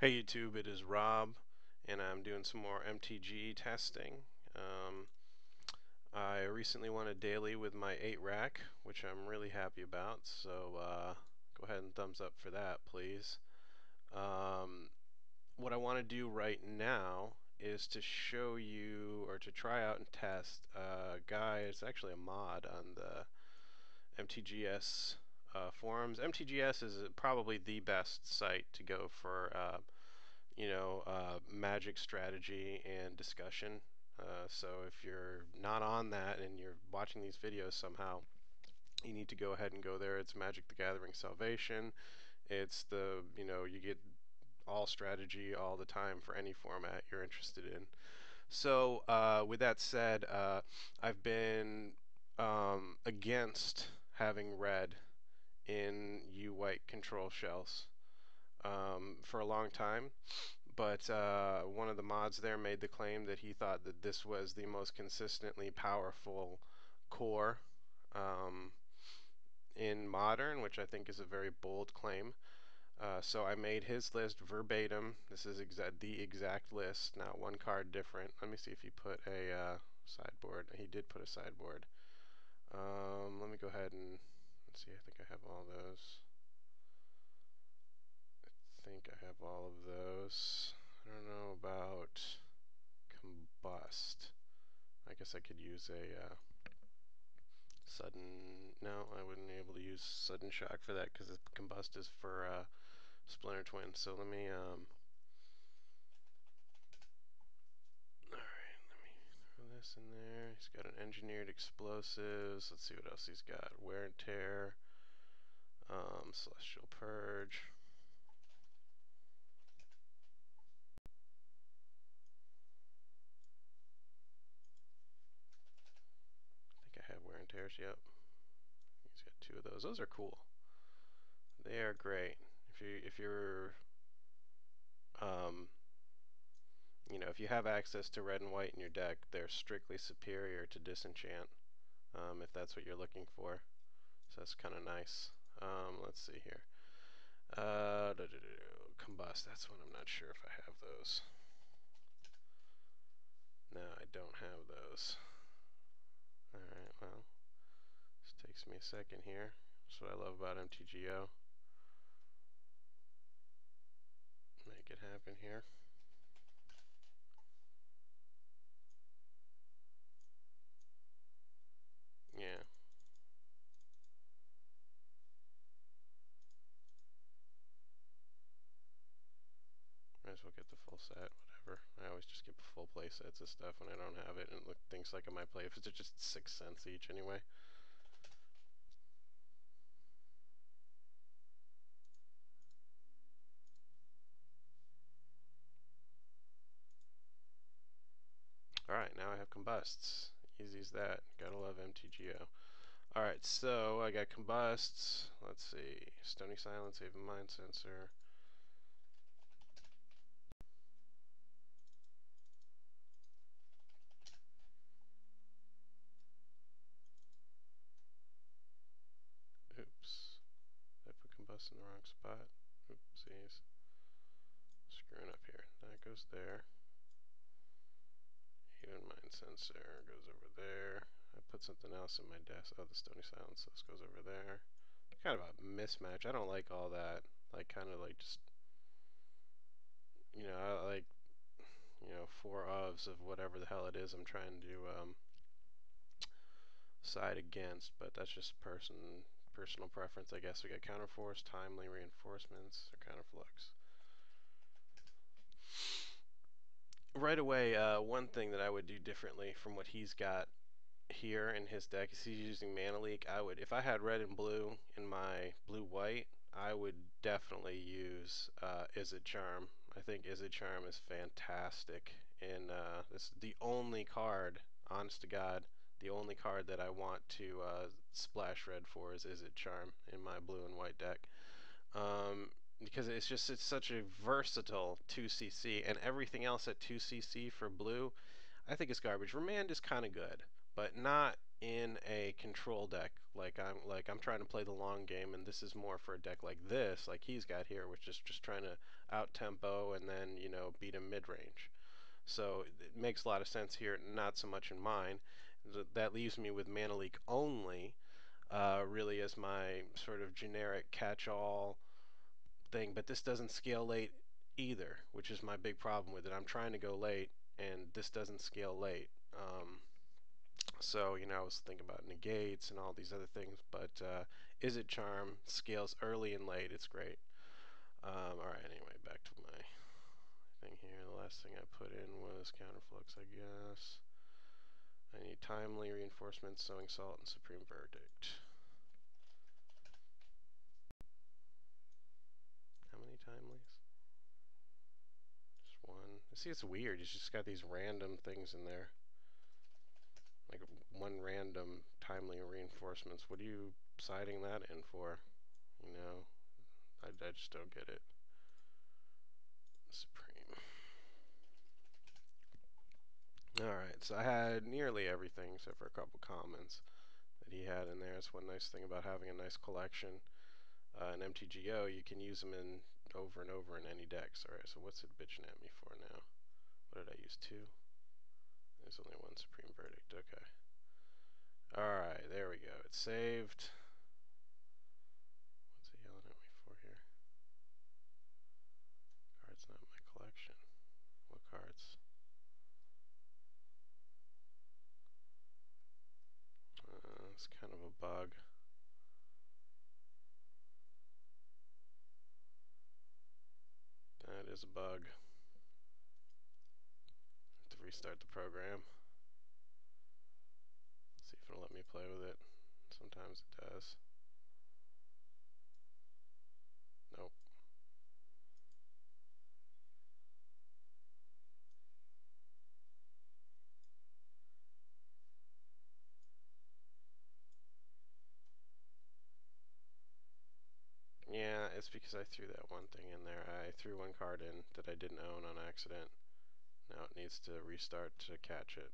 Hey YouTube, it is Rob, and I'm doing some more MTG testing. Um, I recently won a daily with my 8 rack, which I'm really happy about, so uh, go ahead and thumbs up for that, please. Um, what I want to do right now is to show you, or to try out and test a guy, it's actually a mod on the MTGS uh, forums. MTGS is probably the best site to go for uh, you know, uh, magic strategy and discussion. Uh, so if you're not on that and you're watching these videos somehow, you need to go ahead and go there. It's Magic the Gathering Salvation. It's the, you know, you get all strategy all the time for any format you're interested in. So uh, with that said, uh, I've been um, against having red in U white control shells um, for a long time. But uh, one of the mods there made the claim that he thought that this was the most consistently powerful core um, in modern, which I think is a very bold claim. Uh, so I made his list verbatim. This is exa the exact list, not one card different. Let me see if he put a uh, sideboard. He did put a sideboard. Um, let me go ahead and let's see. I think I have all those I think I have all of those. I don't know about combust. I guess I could use a uh, sudden. No, I wouldn't be able to use sudden shock for that because combust is for uh, Splinter Twin. So let me. Um, Alright, let me in there. He's got an engineered explosives. Let's see what else he's got. Wear and tear. Um, celestial purge. I think I have wear and tears. Yep, he's got two of those. Those are cool. They are great. If you if you're um, you know, if you have access to red and white in your deck, they're strictly superior to disenchant. Um, if that's what you're looking for. So that's kind of nice. Um, let's see here. Uh, da -da -da combust. That's one I'm not sure if I have those. No, I don't have those. Alright, well, this Takes me a second here. That's what I love about MTGO. Make it happen here. Yeah. Might as well get the full set, whatever. I always just get full play sets of stuff when I don't have it and look things like I might play if it's just six cents each anyway. Alright, now I have combusts. Easy as that. Gotta love MTGO. Alright, so I got combusts. Let's see. Stony Silence, Aven Mindcensor. Oops. I put combust in the wrong spot? Oopsies. Screwing up here. That goes there. Mindcensor goes over there. I put something else in my desk. Oh, the Stony Silence. This goes over there. Kind of a mismatch. I don't like all that. Like, kind of like just, you know, I like, you know, four ofs of whatever the hell it is I'm trying to um, side against. But that's just person personal preference, I guess. We got counterforce, timely reinforcements, or counterflux right away, uh, one thing that I would do differently from what he's got here in his deck is he's using Mana Leak. I would, if I had red and blue in my blue-white, I would definitely use uh, Izzet Charm. I think Izzet Charm is fantastic, and uh, is the only card, honest to God, the only card that I want to uh, splash red for is Izzet Charm in my blue and white deck. Um, because it's just it's such a versatile 2cc and everything else at 2cc for blue I think is garbage. Remand is kind of good, but not in a control deck like I'm like I'm trying to play the long game and this is more for a deck like this like he's got here which is just trying to out tempo and then you know beat him mid range so it makes a lot of sense here not so much in mine that leaves me with mana leak only uh, really as my sort of generic catch-all thing but this doesn't scale late either which is my big problem with it I'm trying to go late and this doesn't scale late um, so, you know, I was thinking about negates and all these other things, but uh, Izzet Charm scales early and late. It's great. Um, alright, anyway, back to my thing here. The last thing I put in was counterflux, I guess. I need timely reinforcements, sowing salt, and supreme verdict. How many timelies? Just one. See, it's weird. He's just got these random things in there like one random timely reinforcements. What are you citing that in for? You know, I, I just don't get it. Supreme. Alright, so I had nearly everything except for a couple commons that he had in there. That's one nice thing about having a nice collection. Uh, an MTGO, you can use them in over and over in any decks. Alright, so what's it bitching at me for now? What did I use? Two? There's only one supreme verdict. Okay. Alright, there we go. It's saved. What's it yelling at me for here? Cards not in my collection. What cards? Uh, it's kind of a bug. That is a bug to restart the program. See if it'll let me play with it. Sometimes it does. Nope. Yeah, it's because I threw that one thing in there. I threw one card in that I didn't own on accident. Now it needs to restart to catch it.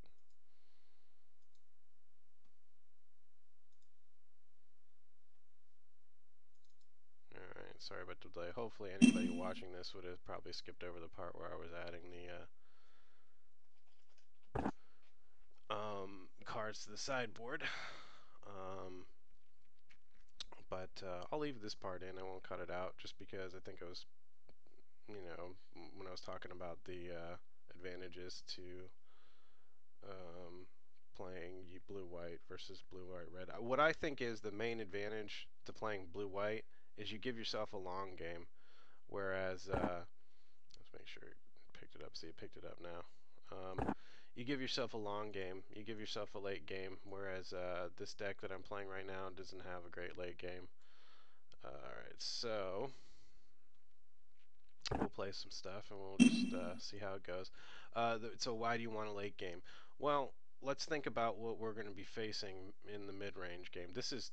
Alright, sorry about the delay. Hopefully anybody watching this would have probably skipped over the part where I was adding the uh, um, cards to the sideboard. Um, but uh, I'll leave this part in. I won't cut it out just because I think it was, you know, when I was talking about the uh, advantages to um, playing blue-white versus blue-white-red. Uh, what I think is the main advantage to playing blue-white is you give yourself a long game, whereas uh, let's make sure it picked it up. See, it picked it up now. Um, you give yourself a long game. You give yourself a late game, whereas uh, this deck that I'm playing right now doesn't have a great late game. Alright, so we'll play some stuff and we'll just uh, see how it goes. Uh, so why do you want a late game? Well, let's think about what we're going to be facing in the mid-range game. This is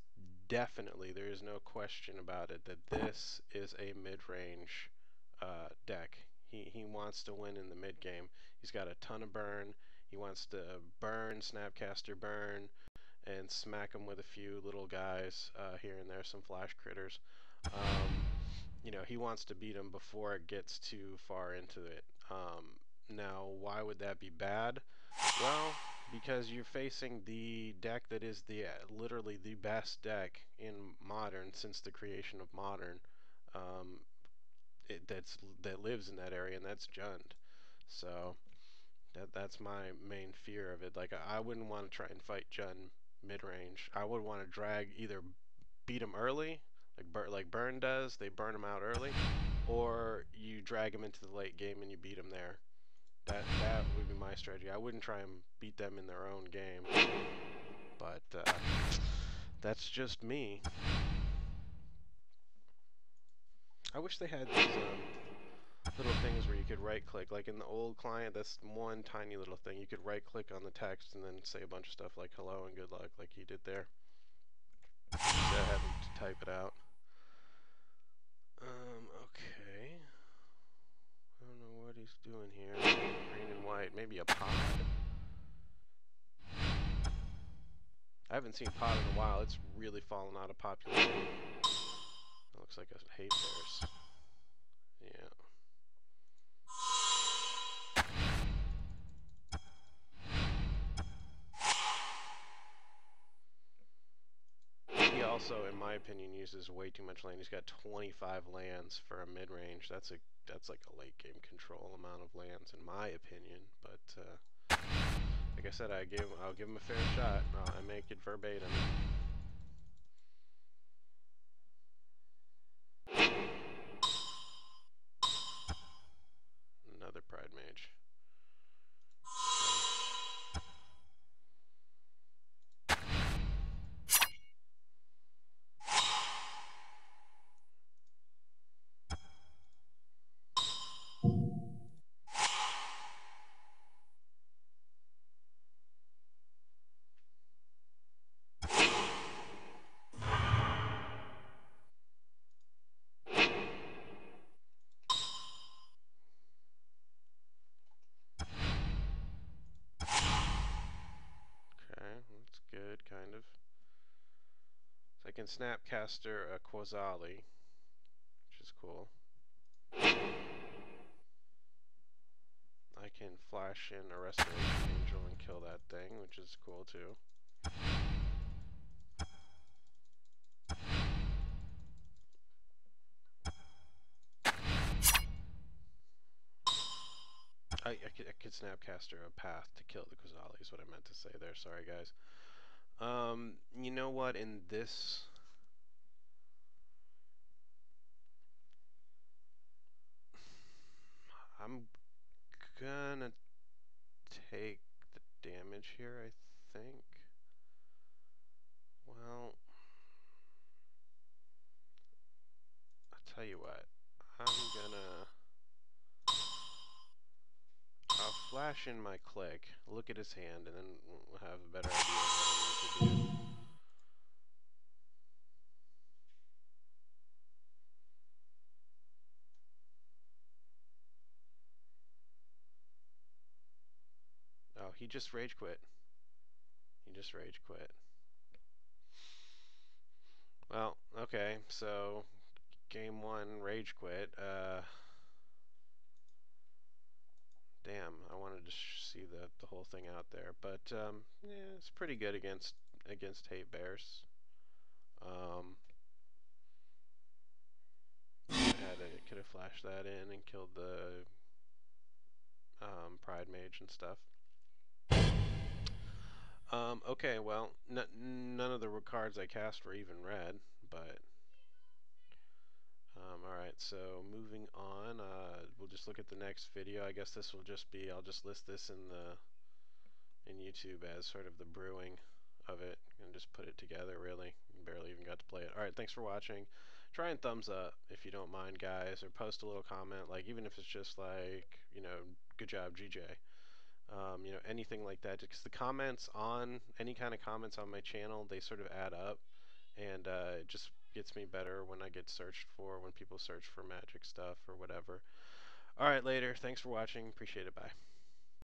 definitely, there is no question about it, that this is a mid-range uh, deck. He, he wants to win in the mid-game. He's got a ton of burn. He wants to burn, Snapcaster burn, and smack him with a few little guys uh, here and there, some flash critters. Um, you know, he wants to beat him before it gets too far into it. Um, now, why would that be bad? Well, because you're facing the deck that is the uh, literally the best deck in Modern since the creation of Modern. Um, it, that's that lives in that area, and that's Jund. So that that's my main fear of it. Like I, wouldn't want to try and fight Jund mid range. I would want to drag either beat him early like Bur like Burn does. They burn them out early, or you drag them into the late game and you beat them there. That that would be my strategy. I wouldn't try and beat them in their own game, but uh, that's just me. I wish they had these um, little things where you could right-click, like in the old client. That's one tiny little thing. You could right-click on the text and then say a bunch of stuff like "hello" and "good luck," like you did there. Of having to type it out. Um, okay. I don't know what he's doing here. Green and white. Maybe a pod. I haven't seen pod in a while. It's really fallen out of popularity. It looks like a hate bears. Yeah. Also, in my opinion, uses way too much land. He's got 25 lands for a mid-range. That's a that's like a late game control amount of lands, in my opinion. But uh, like I said, I give I'll give him a fair shot. I make it verbatim. Another Pridemage. good, kind of. So I can Snapcaster a Qasali, which is cool. I can flash in a Restoration Angel and kill that thing, which is cool too. I, I, could, I could Snapcaster a path to kill the Qasali is what I meant to say there. Sorry, guys. Um, you know what? In this... I'm gonna take the damage here, I think. Well... I'll tell you what. I'm gonna... I'll flash in my Clique, look at his hand, and then have a better idea of what to do. Oh, he just rage quit. He just rage quit. Well, okay, so game one, rage quit. Uh, damn, I wanted to see the the whole thing out there, but um, yeah, it's pretty good against against hate bears. Um, had a, could have flashed that in and killed the um, pridemage and stuff. Um, okay, well, none of the cards I cast were even red, but um, Alright, so moving on, uh, we'll just look at the next video. I guess this will just be, I'll just list this in the in YouTube as sort of the brewing of it and just put it together really. Barely even got to play it. Alright, thanks for watching. Try and thumbs up if you don't mind guys or post a little comment like even if it's just like, you know, good job GJ. Um, you know, anything like that because the comments on any kind of comments on my channel, they sort of add up and uh, just gets me better when I get searched for, when people search for magic stuff or whatever. Alright, later. Thanks for watching. Appreciate it. Bye.